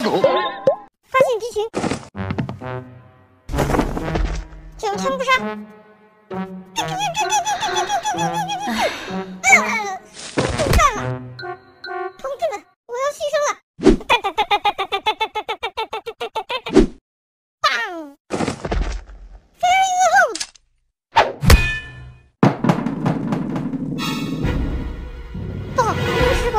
发现敌情，九枪不杀。干了，同志们，我要牺牲了！棒！Fire 不好，有使了。